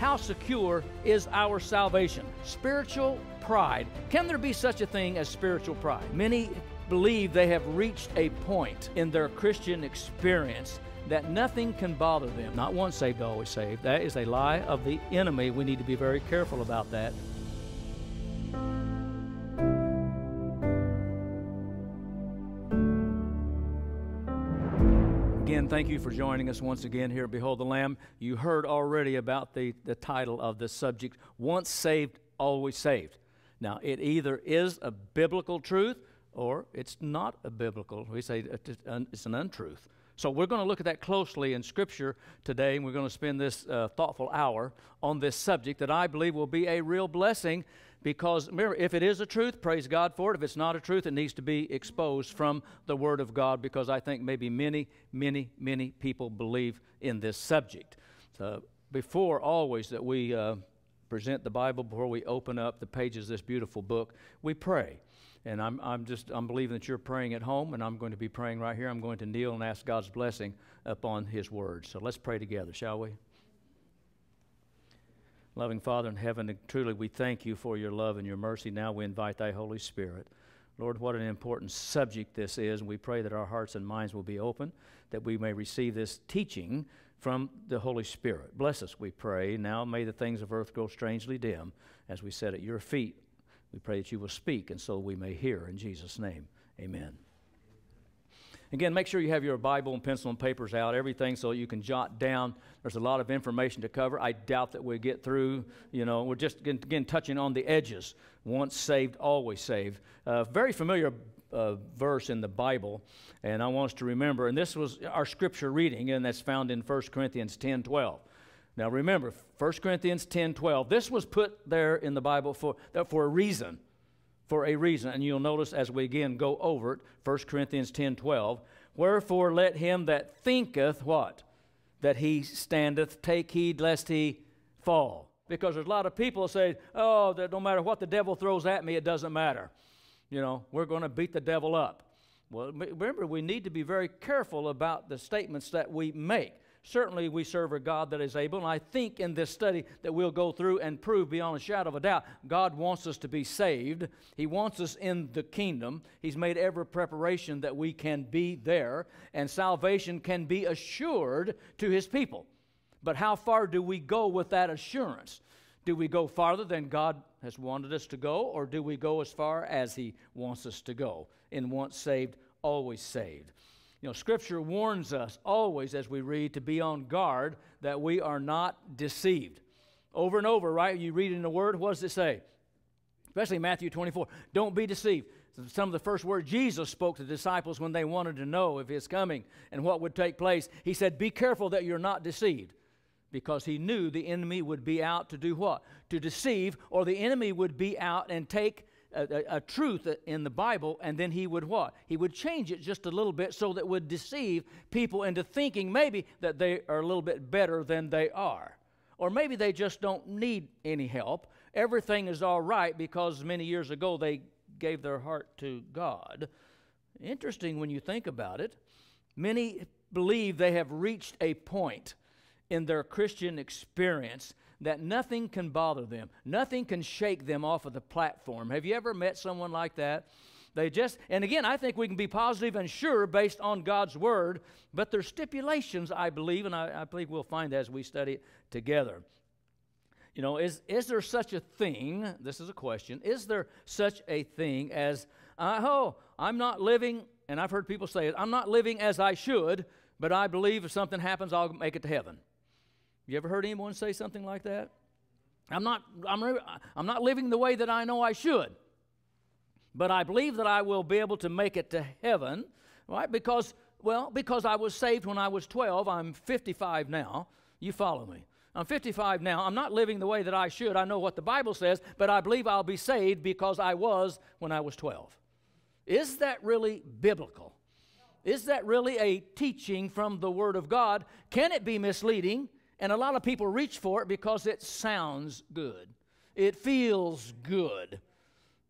How secure is our salvation? Spiritual pride. Can there be such a thing as spiritual pride? Many believe they have reached a point in their Christian experience that nothing can bother them. Not once saved, always saved. That is a lie of the enemy. We need to be very careful about that. Thank you for joining us once again here Behold the Lamb. You heard already about the, the title of the subject Once Saved, Always Saved. Now, it either is a biblical truth or it's not a biblical. We say it's an untruth. So we're going to look at that closely in Scripture today, and we're going to spend this uh, thoughtful hour on this subject that I believe will be a real blessing because remember, if it is a truth, praise God for it. If it's not a truth, it needs to be exposed from the Word of God because I think maybe many, many, many people believe in this subject. So before always that we uh, present the Bible, before we open up the pages of this beautiful book, we pray. And I'm, I'm just, I'm believing that you're praying at home, and I'm going to be praying right here. I'm going to kneel and ask God's blessing upon His Word. So let's pray together, shall we? Loving Father in heaven, truly we thank you for your love and your mercy. Now we invite thy Holy Spirit. Lord, what an important subject this is, and we pray that our hearts and minds will be open, that we may receive this teaching from the Holy Spirit. Bless us, we pray. Now may the things of earth grow strangely dim as we sit at your feet. We pray that you will speak, and so we may hear. In Jesus' name, amen. Again, make sure you have your Bible and pencil and papers out, everything, so you can jot down. There's a lot of information to cover. I doubt that we get through. You know, we're just again, touching on the edges. Once saved, always saved. Uh, very familiar uh, verse in the Bible, and I want us to remember. And this was our scripture reading, and that's found in 1 Corinthians 10 12. Now remember, 1 Corinthians 10 12. This was put there in the Bible for, for a reason. For a reason. And you'll notice as we again go over it, 1 Corinthians 10 12. Wherefore let him that thinketh what? That he standeth take heed lest he fall. Because there's a lot of people say, oh, that no matter what the devil throws at me, it doesn't matter. You know, we're going to beat the devil up. Well, remember, we need to be very careful about the statements that we make. Certainly, we serve a God that is able, and I think in this study that we'll go through and prove beyond a shadow of a doubt God wants us to be saved. He wants us in the kingdom. He's made every preparation that we can be there, and salvation can be assured to His people. But how far do we go with that assurance? Do we go farther than God has wanted us to go, or do we go as far as He wants us to go? In once saved, always saved. You know, Scripture warns us always as we read to be on guard that we are not deceived. Over and over, right? You read in the Word, what does it say? Especially Matthew 24. Don't be deceived. Some of the first words Jesus spoke to the disciples when they wanted to know of His coming and what would take place. He said, Be careful that you're not deceived. Because he knew the enemy would be out to do what? To deceive, or the enemy would be out and take a, a, truth in the Bible, and then he would what? He would change it just a little bit so that would deceive people into thinking maybe that they are a little bit better than they are. Or maybe they just don't need any help. Everything is all right because many years ago they gave their heart to God. Interesting when you think about it. Many believe they have reached a point in their Christian experience that nothing can bother them, nothing can shake them off of the platform. Have you ever met someone like that? They just, and again, I think we can be positive and sure based on God's word, but there's stipulations, I believe, and I, I believe we'll find as we study it together. You know, is, is there such a thing? This is a question. Is there such a thing as, uh, oh, I'm not living, and I've heard people say it, I'm not living as I should, but I believe if something happens, I'll make it to heaven. You ever heard anyone say something like that? I'm not, I'm, I'm not living the way that I know I should, but I believe that I will be able to make it to heaven, right? Because, well, because I was saved when I was 12. I'm 55 now. You follow me. I'm 55 now. I'm not living the way that I should. I know what the Bible says, but I believe I'll be saved because I was when I was 12. Is that really biblical? Is that really a teaching from the Word of God? Can it be misleading? And a lot of people reach for it because it sounds good, it feels good.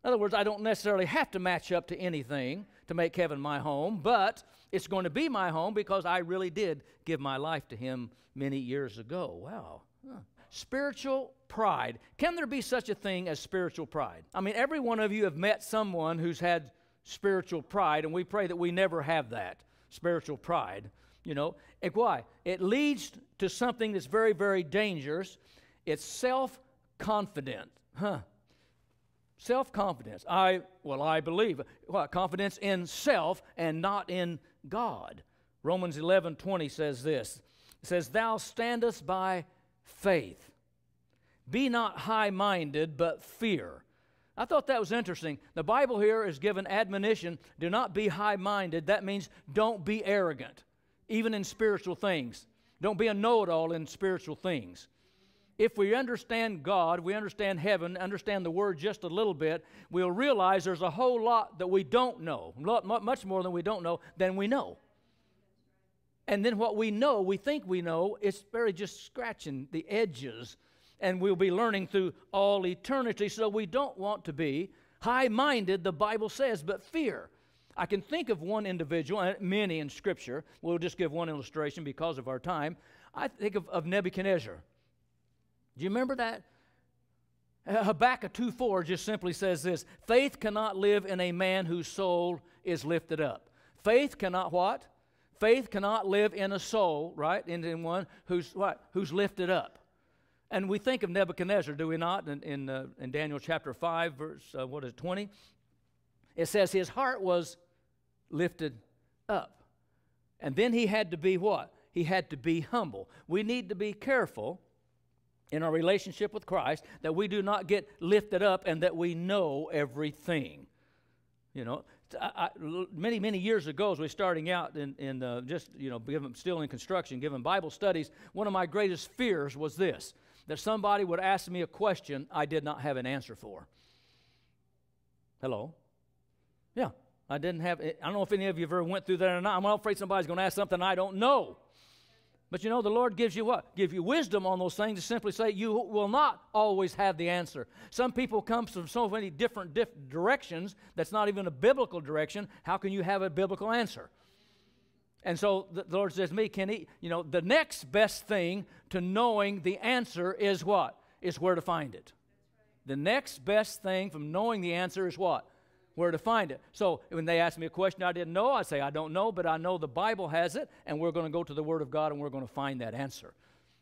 In other words, I don't necessarily have to match up to anything to make heaven my home, but it's going to be my home because I really did give my life to Him many years ago. Wow. Huh. spiritual pride. Can there be such a thing as spiritual pride? I mean, every one of you have met someone who's had spiritual pride, and we pray that we never have that spiritual pride. You know, and why? It leads to something that's very, very dangerous. It's self confident. Huh. Self confidence. I, well, I believe. What? Confidence in self and not in God. Romans 11 20 says this It says, Thou standest by faith. Be not high minded, but fear. I thought that was interesting. The Bible here is given admonition do not be high minded. That means don't be arrogant, even in spiritual things. Don't be a know it all in spiritual things. If we understand God, we understand heaven, understand the Word just a little bit, we'll realize there's a whole lot that we don't know, much more than we don't know, than we know. And then what we know, we think we know, it's very just scratching the edges and we'll be learning through all eternity. So we don't want to be high minded, the Bible says, but fear. I can think of one individual, many in Scripture. We'll just give one illustration because of our time. I think of, of Nebuchadnezzar. Do you remember that? Habakkuk 2 4 just simply says this Faith cannot live in a man whose soul is lifted up. Faith cannot what? Faith cannot live in a soul, right? In, in one who's what? Who's lifted up. And we think of Nebuchadnezzar, do we not? In, in, uh, in Daniel chapter 5, verse, uh, what is it, 20? It says his heart was lifted up. And then he had to be what? He had to be humble. We need to be careful in our relationship with Christ that we do not get lifted up and that we know everything. You know, I, I, many, many years ago, as we were starting out in, in uh, just, you know, still in construction, giving Bible studies, one of my greatest fears was this that somebody would ask me a question I did not have an answer for. Hello? Yeah, I didn't have, I don't know if any of you ever went through that or not. I'm afraid somebody's going to ask something I don't know. But you know, the Lord gives you what? Give you wisdom on those things to simply say you will not always have the answer. Some people come from so many different diff- directions that's not even a biblical direction. How can you have a biblical answer? And so the Lord says to me, Kenny, you know, the next best thing to knowing the answer is what? Is where to find it. The next best thing from knowing the answer is what? Where to find it. So when they ask me a question I didn't know, I say, I don't know, but I know the Bible has it, and we're going to go to the Word of God and we're going to find that answer.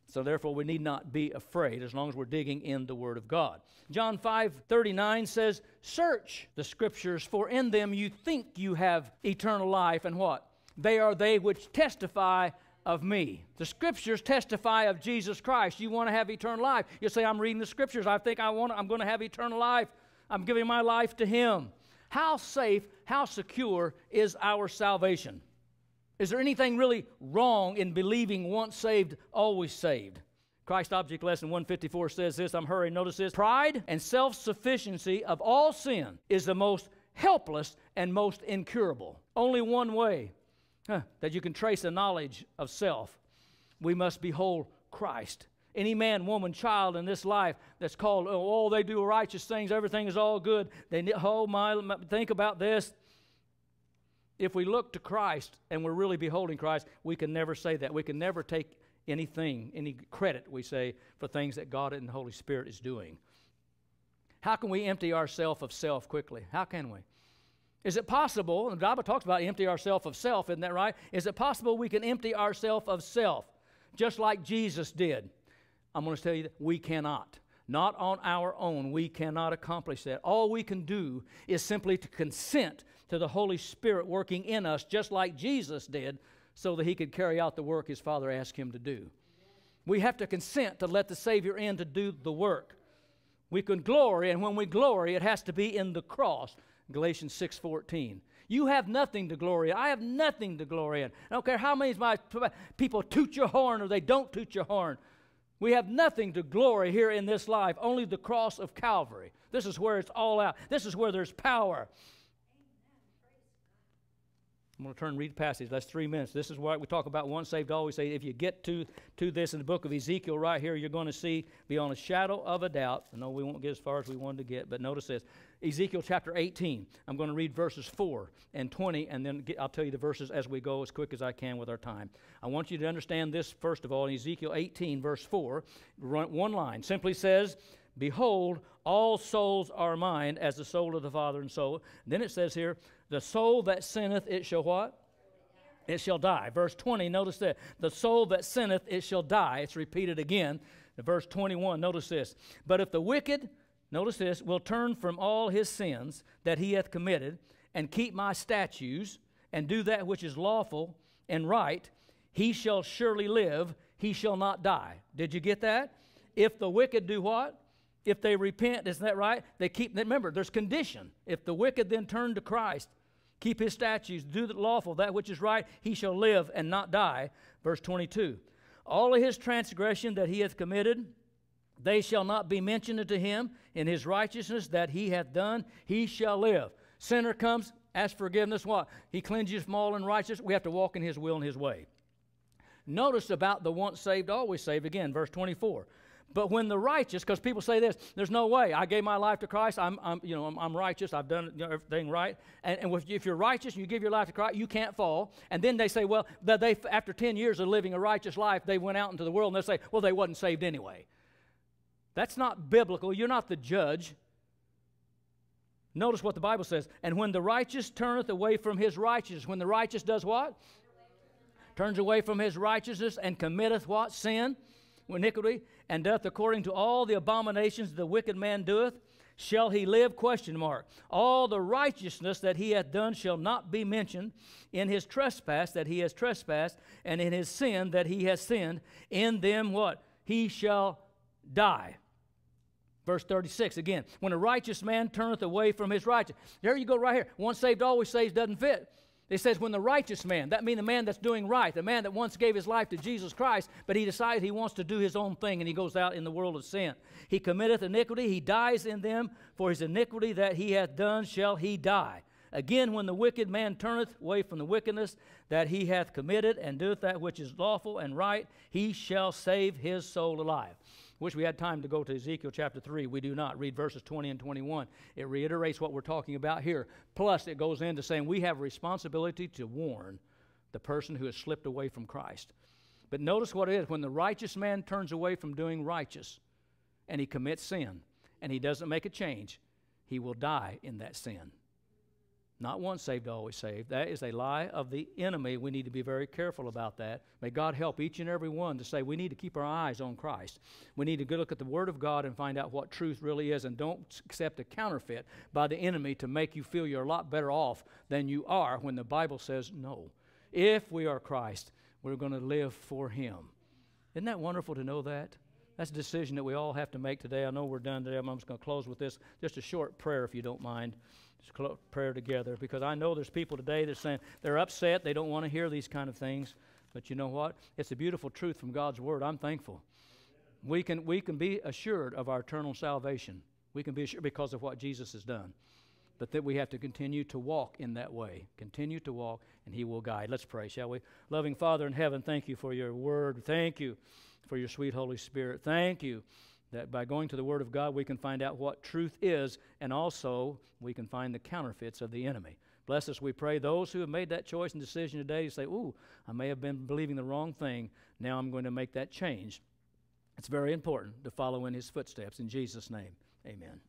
So therefore, we need not be afraid as long as we're digging in the Word of God. John 5 39 says, Search the Scriptures, for in them you think you have eternal life, and what? They are they which testify of me. The scriptures testify of Jesus Christ. You want to have eternal life. You say, I'm reading the scriptures. I think I want I'm going to have eternal life. I'm giving my life to him. How safe, how secure is our salvation? Is there anything really wrong in believing once saved, always saved? Christ Object Lesson 154 says this. I'm hurrying. Notice this. Pride and self sufficiency of all sin is the most helpless and most incurable. Only one way huh, that you can trace a knowledge of self, we must behold Christ. Any man, woman, child in this life that's called, oh, oh they do righteous things, everything is all good. They oh my, think about this. If we look to Christ and we're really beholding Christ, we can never say that. We can never take anything, any credit, we say, for things that God and the Holy Spirit is doing. How can we empty ourselves of self quickly? How can we? Is it possible, and the Bible talks about empty ourselves of self, isn't that right? Is it possible we can empty ourselves of self just like Jesus did? I'm going to tell you that we cannot. Not on our own. We cannot accomplish that. All we can do is simply to consent to the Holy Spirit working in us just like Jesus did so that he could carry out the work his Father asked him to do. We have to consent to let the Savior in to do the work. We can glory, and when we glory, it has to be in the cross. Galatians 6:14. You have nothing to glory in. I have nothing to glory in. I don't care how many of my people toot your horn or they don't toot your horn. We have nothing to glory here in this life, only the cross of Calvary. This is where it's all out. This is where there's power. I'm going to turn and read the passage. That's three minutes. This is what we talk about once saved, always saved. If you get to, to this in the book of Ezekiel right here, you're going to see beyond a shadow of a doubt. I know we won't get as far as we wanted to get, but notice this. Ezekiel chapter 18. I'm going to read verses 4 and 20, and then get, I'll tell you the verses as we go as quick as I can with our time. I want you to understand this, first of all, in Ezekiel 18, verse 4, one line simply says, Behold, all souls are mine, as the soul of the Father and soul. then it says here, the soul that sinneth, it shall what? It shall die. Verse 20, notice that. The soul that sinneth, it shall die. It's repeated again. Verse 21, notice this. But if the wicked, notice this, will turn from all his sins that he hath committed, and keep my statutes, and do that which is lawful and right, he shall surely live, he shall not die. Did you get that? If the wicked do what? If they repent, isn't that right? They keep, remember, there's condition. If the wicked then turn to Christ, keep his statutes, do the lawful, that which is right, he shall live and not die. Verse 22. All of his transgression that he hath committed, they shall not be mentioned unto him. In his righteousness that he hath done, he shall live. Sinner comes, ask forgiveness. What? He cleanses from all unrighteousness. We have to walk in his will and his way. Notice about the once saved, always saved. Again, verse 24. But when the righteous, because people say this, there's no way. I gave my life to Christ. I'm, I'm you know, I'm, I'm righteous. I've done you know, everything right. And, and if, if, you're righteous and you give your life to Christ, you can't fall. And then they say, well, they after 10 years of living a righteous life, they went out into the world and they say, well, they wasn't saved anyway. That's not biblical. You're not the judge. Notice what the Bible says. And when the righteous turneth away from his righteousness, when the righteous does what? Turns away from his righteousness and committeth what? Sin iniquity, and doth according to all the abominations the wicked man doeth, shall he live? Question mark. All the righteousness that he hath done shall not be mentioned in his trespass that he has trespassed, and in his sin that he has sinned. In them what? He shall die. Verse 36 again, when a righteous man turneth away from his righteousness. There you go, right here. Once saved, always saved doesn't fit. It says, when the righteous man, that means the man that's doing right, the man that once gave his life to Jesus Christ, but he decides he wants to do his own thing and he goes out in the world of sin. He committeth iniquity, he dies in them, for his iniquity that he hath done shall he die. Again, when the wicked man turneth away from the wickedness that he hath committed and doeth that which is lawful and right, he shall save his soul alive. Wish we had time to go to Ezekiel chapter 3. We do not. Read verses 20 and 21. It reiterates what we're talking about here. Plus, it goes into saying we have responsibility to warn the person who has slipped away from Christ. But notice what it is when the righteous man turns away from doing righteous and he commits sin and he doesn't make a change, he will die in that sin. Not once saved, always saved. That is a lie of the enemy. We need to be very careful about that. May God help each and every one to say we need to keep our eyes on Christ. We need to go look at the Word of God and find out what truth really is and don't accept a counterfeit by the enemy to make you feel you're a lot better off than you are when the Bible says no. If we are Christ, we're going to live for Him. Isn't that wonderful to know that? That's a decision that we all have to make today. I know we're done today. I'm just going to close with this. Just a short prayer, if you don't mind. Just prayer together because I know there's people today that are saying they're upset. They don't want to hear these kind of things. But you know what? It's a beautiful truth from God's Word. I'm thankful. We can, we can be assured of our eternal salvation. We can be assured because of what Jesus has done. But that we have to continue to walk in that way. Continue to walk, and He will guide. Let's pray, shall we? Loving Father in heaven, thank you for your Word. Thank you for your sweet Holy Spirit. Thank you that by going to the Word of God, we can find out what truth is, and also we can find the counterfeits of the enemy. Bless us, we pray. Those who have made that choice and decision today to say, Ooh, I may have been believing the wrong thing. Now I'm going to make that change. It's very important to follow in His footsteps. In Jesus' name, amen.